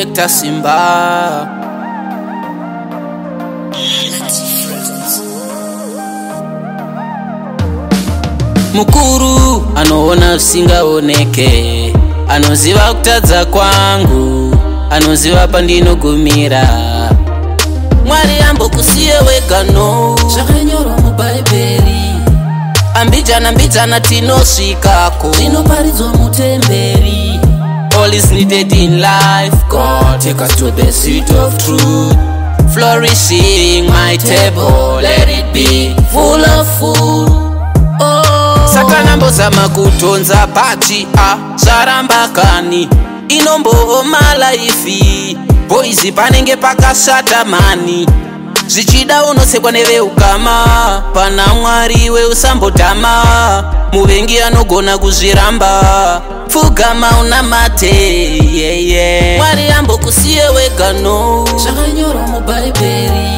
Ekta Simba Mukuru anoona singaoneke anoziva kutadza kwangu anoziva pandinogumira mwari ambokusiye wegano zvakanyorwa mubhaibheri ambidzana mbidzana tinosvikako tinoparidzwa mutemberi all is needed in life. God, take us to the seat of truth. Flourishing my table, let it be full of food. Oh. Saka nambozama kutonza pachi a ah, zvarambakani inombooma laifi bhoizi panenge pakashata mani zvichida unosekwa neveukama pana mwari weusambodhama muvengi anogona kuzviramba pfugama unamate yeye mwari ambokusiye wegano zvakanyorwa mubhaibheri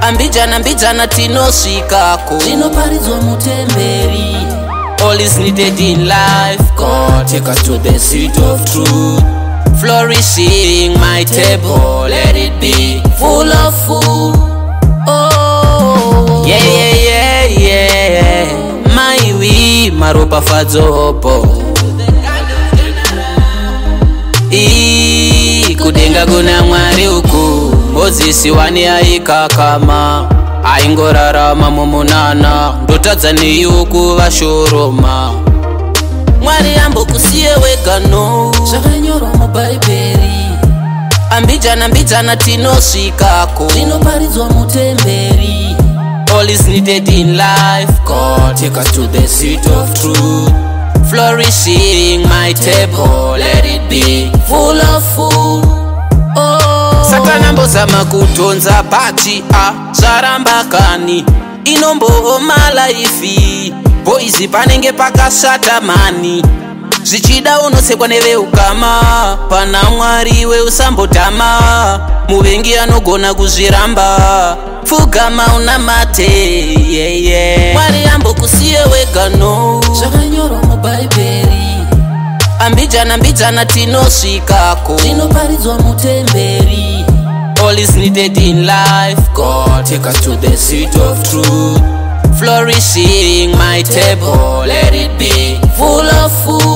ambijana mbijana tinosvikako zvinoparidzwa mutemberi all is needed in life god take us to the seat of truth flourishing my table let it be full of food maropafadzo opo kudenga kuna mwari uku mozisi wani aikakama aingorarama mumunana ndotadza neiwo kuvashoroma mwari ambokusiye wegano zvakanyorwa mubhaibheri ambidzana mbidzana tinosvikako zvinoparidzwa mutemberi all is needed in life. God, take us to the seat of truth. Flourishing my table, let it be full of food. Oh. Saka nambozama kutonza pachi a ah, zvarambakani inombooma laifi boizi panenge pakasvata mani zvichida unosekwa neveukama pana mwari weusambotama muvengi anogona kuzviramba pfugama unamate yeye yeah, yeah. mwari ambokusiye wegano zvakanyorwa mubhaibheri ambijana mbijana tinosvikako tinoparidzwa mutemberi all is needed in life god take us to the seat of truth flourishing my table let it be full of food